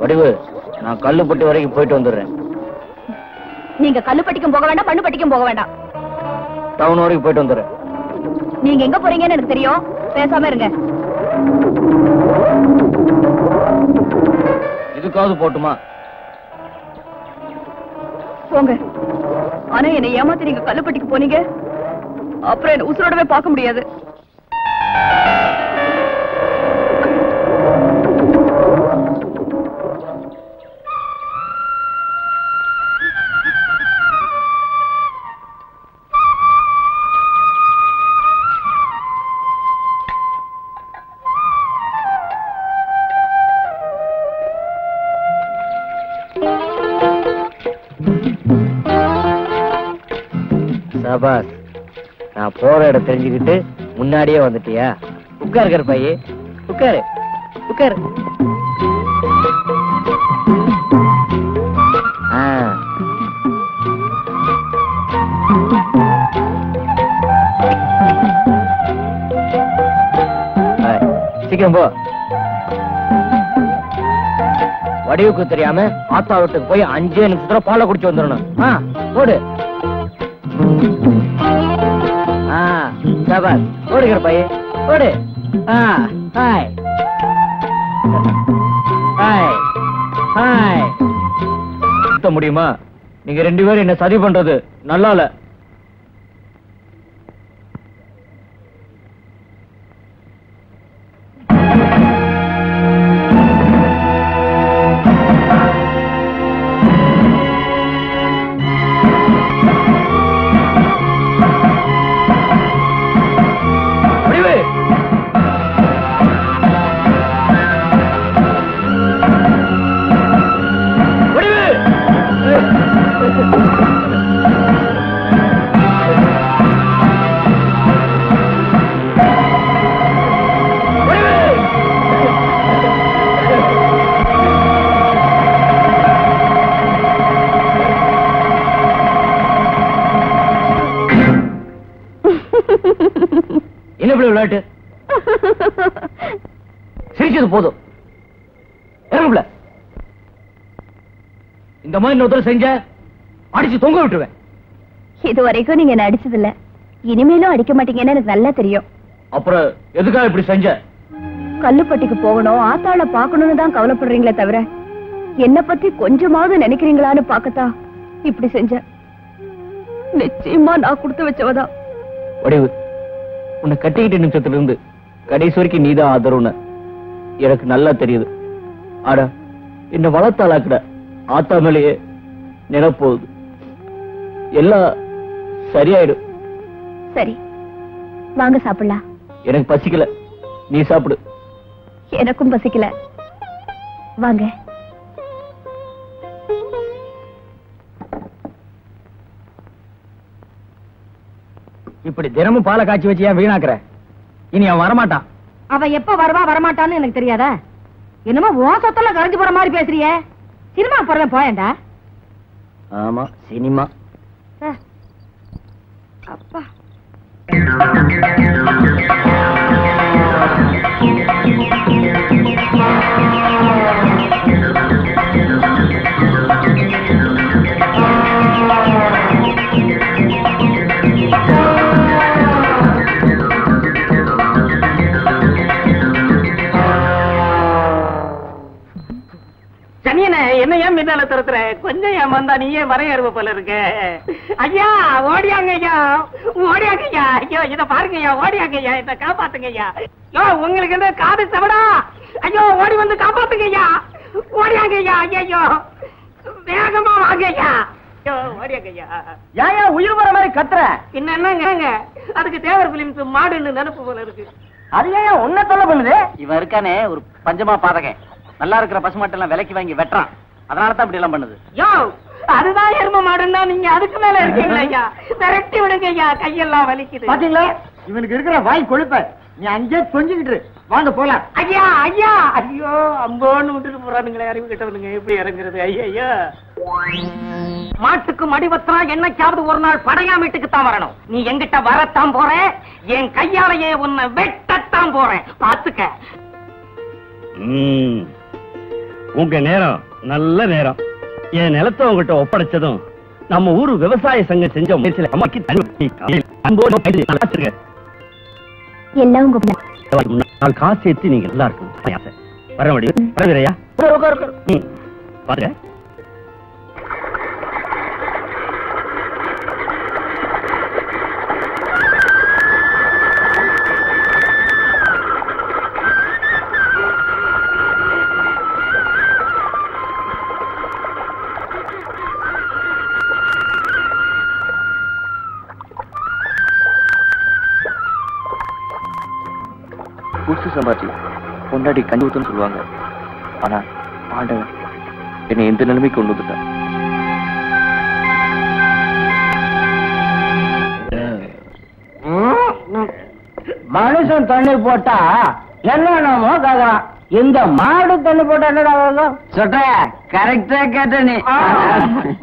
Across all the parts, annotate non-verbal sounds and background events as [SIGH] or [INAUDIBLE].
வடிவு நான் கல்லுப்பட்டி வரைக்கும் போயிட்டு வந்துடுறேன். நீங்க கல்லுப்பட்டிக்கும் போக வேண்டாம் பண்ணுப்பட்டிக்கும் போக வேண்டாம். டவுன் வரைக்கும் போயிட்டு வந்துடுறேன். நீங்க எங்க போறீங்கன்னு எனக்கு தெரியும். பேசாம இருங்க. இதுக்காவது போட்டுமா? போங்க. ஆனா என்னை ஏமாத்தி நீங்க கல்லுப்பட்டிக்கு போனீங்க. அப்புறம் என்ன உசுரோடவே பார்க்க முடியாது. சபாஸ் நான் போற இடம் தெரிஞ்சுக்கிட்டு முன்னாடியே வந்துட்டியா? உட்கார் கருப்பாயி உட்காரு. உட்காரு. சீக்கிரம் போ. வடிவுக்கு தெரியாம ஆத்தா வீட்டுக்கு போய் அஞ்சே நிமிஷத்துல பாலை குடிச்சு வந்துடணும். ஆ ஓடு சபாஸ் ஓடுகிற பையன் ஓடு. ஹாய். Hi hi. முடியுமா? நீங்க ரெண்டு பேரும் என்ன சதி பண்றது? நல்லால விளையாட்டு. சிரிச்சது போதும். இறங்குல இந்த மாதிரி இன்னொருத்தர் செஞ்ச அடிச்சு தொங்க விட்டுருவேன். இது வரைக்கும் நீங்க என்ன அடிச்சது இல்ல இனிமேலும் அடிக்க மாட்டீங்கன்னு எனக்கு நல்லா தெரியும். அப்புறம் எதுக்காக இப்படி செஞ்ச? கல்லுப்பட்டிக்கு போகணும் ஆத்தாள பாக்கணும்னு தான் கவலைப்படுறீங்களே தவிர என்ன பத்தி கொஞ்சமாவது நினைக்கிறீங்களான்னு பாக்கத்தான் இப்படி செஞ்சேன். நிச்சயமா நான் கொடுத்து வச்சவதான். வடிவு. உன்னை கட்டிக்கிட்ட நிமிஷத்துல இருந்து கடைசி வரைக்கும் நீதான் ஆதரவுன எனக்கு நல்லா தெரியுது. ஆடா என்ன வளர்த்தாளாக்குட. ஆத்தா மேலேயே நினைப்போகுது. எல்லாம் சரியாயிடும். சரி வாங்க சாப்பிடலாம். எனக்கு பசிக்கல. நீ சாப்பிடு. எனக்கும் பசிக்கல. வாங்க. இப்படி தினமும் பாலை காய்ச்சி வச்சு ஏன் வீணாக்குற? இனி அவன் வரமாட்டான். அவ எப்ப வருவா வரமாட்டான்னு எனக்கு தெரியாதா? என்னமோ ஓ சொத்தெல்லாம் கரைஞ்சு போற மாதிரி பேசுறியே. சினிமா போறவன் போயேன்டா ஆமா சினிமா. அப்பா. பின்னால துரத்துற. கொஞ்சம் ஏன் வந்தா நீயே வரையறுவ போல இருக்க. ஐயா ஓடியாங்க ஐயா. ஓடியாங்க ஐயா. ஐயோ இத பாருங்க ஐயா ஓடியாங்க ஐயா. இத காப்பாத்துங்க ஐயா. யோ உங்களுக்கு என்ன காது செவடா? ஐயோ ஓடி வந்து காப்பாத்துங்க ஐயா. ஓடியாங்க ஐயா. ஐயோ வேகமா வாங்க ஐயா. ஐயோ ஐயா. ஏன் உயிர் வர மாதிரி கத்துற. என்னங்க அதுக்கு தேவர் பிலிம்ஸ் மாடுன்னு நினைப்பு போல இருக்கு. அது ஏன் உன்ன தொல்லை பண்ணுது? இவன் இருக்கானே ஒரு பஞ்சமா பாதகன். நல்லா இருக்கிற பசுமாட்டெல்லாம் விலைக்கு வாங்கி வெட்டுறான். அதனால தான் இப்படி எல்லாம் பண்ணுது. யோ அதுதான் எரும மாடுன்னா நீங்க அதுக்கு மேல இருக்கீங்களா ஐயா. விரட்டி விடுங்க ஐயா கையெல்லாம் வலிக்குது. பாத்தீங்களா? இவனுக்கு இருக்கிற வாய் கொழுப்ப நீ அங்கேயே தொங்கிக்கிட்டு இரு. வாங்க போலாம். ஐயா ஐயா. ஐயோ அம்போன்னு விட்டுட்டு போறானுங்களே அறிவு கிட்டவனுங்க. எப்படி இறங்குறது? ஐயா ஐயா மாட்டுக்கு மடிவத்திரா என்னைக்காவது ஒரு நாள் படையா வீட்டுக்கு தான் வரணும். நீ எங்கிட்ட வரத்தான் போற என் கையாலேயே உன்னை வெட்டத்தான் போறேன். பாத்துக்க. உங்க நேரம் நல்ல நேரம் என் நிலத்தை உங்ககிட்ட ஒப்படைச்சதும் நம்ம ஊரு விவசாய சங்கம் செஞ்ச முயற்சியில அம்மாக்கு. எல்லாம் உங்க. நாலு காசு சேர்த்து நீங்க நல்லா இருக்கும். வர முடியும் வரவில்லையா ம் பாருங்க புதுசு சம்பாத்தி பொண்டாடி கஞ்சி சொல்லுவாங்க. ஆனா ஆண்டவன் என்னை எந்த நிலைமைக்கு கொண்டு வந்துட்டான்? மனுஷன் தண்ணி போட்டா என்னமோ கேக்குறான். இந்த மாடு தண்ணி போட்டா என்னடா? சொல்ற கரெக்டா கேட்ட நீ.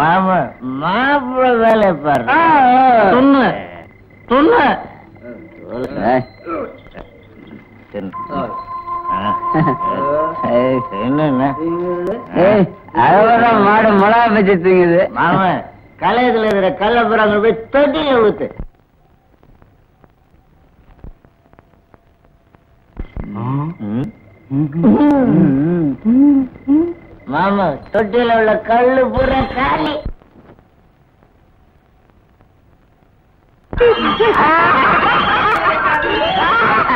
மாமா மாப்பிள்ள வேலை பாரு. ஆ, ஆ. மாடு மிளகா பச்சி தூங்குது மாமா கலையத்துல இருக்கிற கல்ல புறாங்க போய் தொட்டில ஊத்து. மாமா தொட்டில உள்ள கல்லு பூரா காலி. [LAUGHS]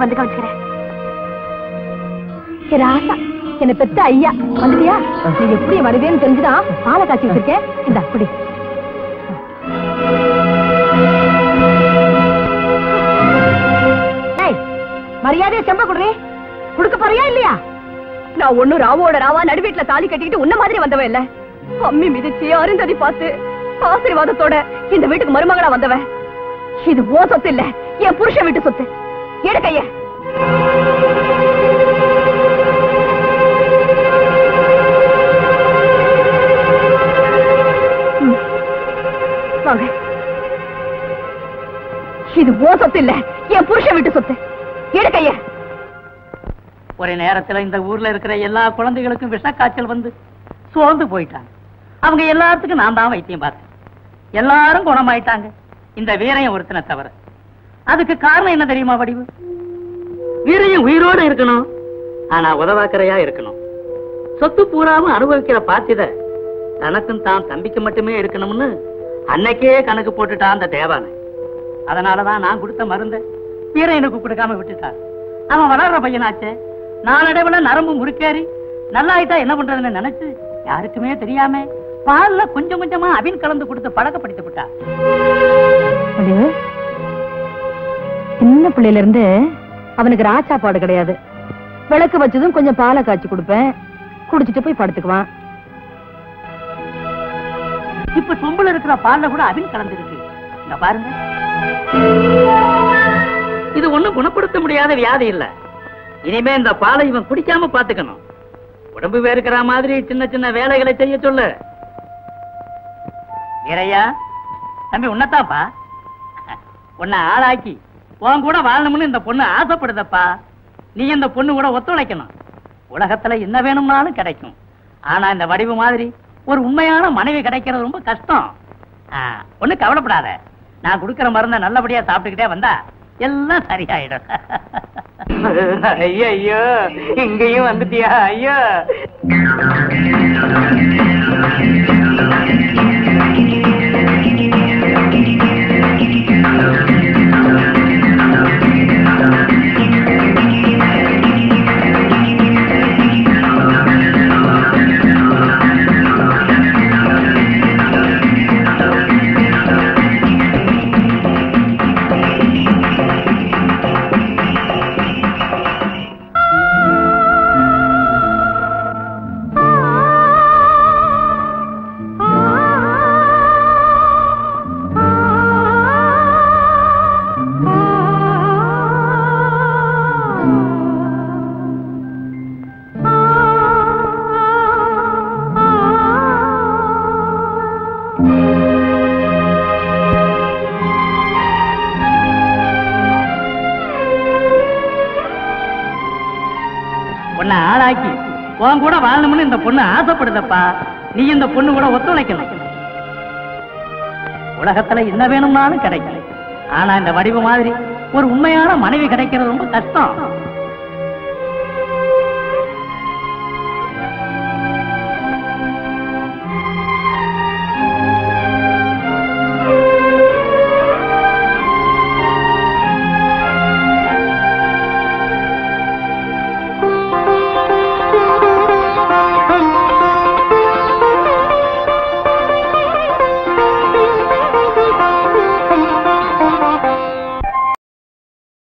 இரு வந்து கவனிச்சுக்கிறேன். ஏ ராசா என்ன பெத்த ஐயா வந்துட்டியா? நீ எப்படி வருவேன்னு தெரிஞ்சுதான் பாலை காய்ச்சி வச்சிருக்கேன். இந்த அப்படி. மரியாதையை செம்ப குடுறே. குடுக்க போறியா இல்லையா? நான் ஒண்ணு ராவோட ராவா நடுவீட்டுல தாலி கட்டிக்கிட்டு உன்ன மாதிரி வந்தவன் இல்ல. அம்மி மிதிச்சு அருந்ததி பார்த்து ஆசீர்வாதத்தோட இந்த வீட்டுக்கு மருமகளா வந்தவன். இது ஓ சொத்து இல்ல என் புருஷன் வீட்டு சொத்து. எடு கைய வாங்க. இது ஓ சொத்து இல்ல என் புருஷன் வீட்டு சொத்து. எடு கைய ஒரு நேரத்துல இந்த ஊர்ல இருக்கிற எல்லா குழந்தைகளுக்கும் விஷ காய்ச்சல் வந்து சோர்ந்து போயிட்டாங்க. அவங்க எல்லாத்துக்கும் நான் தான் வைத்தியம் பார்த்தேன். எல்லாரும் குணமாயிட்டாங்க. இந்த வீரையும் ஒருத்தனை தவிர. அதுக்கு காரணம் என்ன தெரியுமா வடிவு? வீரையும் உயிரோட இருக்கணும். ஆனா உதவாக்கரையா இருக்கணும். சொத்து பூராவும் அனுபவிக்கிற பாத்தித தனக்கும் தான் தம்பிக்கு மட்டுமே இருக்கணும்னு அன்னைக்கே கணக்கு போட்டுட்டான் அந்த தேவானை. அதனாலதான் நான் கொடுத்த மருந்த வீரையனுக்கு கொடுக்காம விட்டுட்டான். அவன் வளர்ற பையனாச்சே. நாளடைவுல நரம்பு முறுக்கேறி நல்லா ஆயிட்டா என்ன பண்றதுன்னு நினைச்சு யாருக்குமே தெரியாம பால்ல கொஞ்சம் கொஞ்சமா அபின் கலந்து கொடுத்து பழக்கப்படுத்தி விட்டா சின்ன பிள்ளையில இருந்து அவனுக்கு ராச்சாப்பாடு கிடையாது. விளக்கு வச்சதும் கொஞ்சம் பாலை காய்ச்சி கொடுப்பேன். குடிச்சிட்டு போய் படுத்துக்குவான். இப்ப சொம்புல இருக்கிற பால்ல கூட அபின் கலந்து இருக்கு இங்க பாருங்க. இது ஒண்ணும் குணப்படுத்த முடியாத வியாதி இல்ல. இனிமே இந்த பாலை இவன் குடிக்காம பாத்துக்கணும். உடம்பு வேறுக்கிற மாதிரி சின்ன சின்ன வேலைகளை செய்ய சொல்லு. வீரையா தம்பி உன்னத்தாப்பா உன்னை ஆளாக்கி உன் கூட வாழணும்னு இந்த பொண்ணு ஆசைப்படுதப்பா. நீ இந்த பொண்ணு கூட ஒத்துழைக்கணும். உலகத்துல என்ன வேணும்னாலும் கிடைக்கும். ஆனா இந்த வடிவு மாதிரி ஒரு உண்மையான மனைவி கிடைக்கிறது ரொம்ப கஷ்டம். ஒண்ணு கவலைப்படாத. நான் கொடுக்கற மருந்த நல்லபடியா சாப்பிட்டுக்கிட்டே வந்தா எல்லாம் சரியாயிடும். [LAUGHS] ஐயோ ஐயோ இங்கேயும் வந்துட்டியா? ஐயோ. உன்னை ஆளாக்கி உன் கூட வாழணும்னு இந்த பொண்ணு ஆசைப்படுதப்பா. நீ இந்த பொண்ணு கூட ஒத்துழைக்கணும் உலகத்துல என்ன வேணும்னாலும் கிடைக்கல ஆனா இந்த வடிவு மாதிரி ஒரு உண்மையான மனைவி கிடைக்கிறது ரொம்ப கஷ்டம்.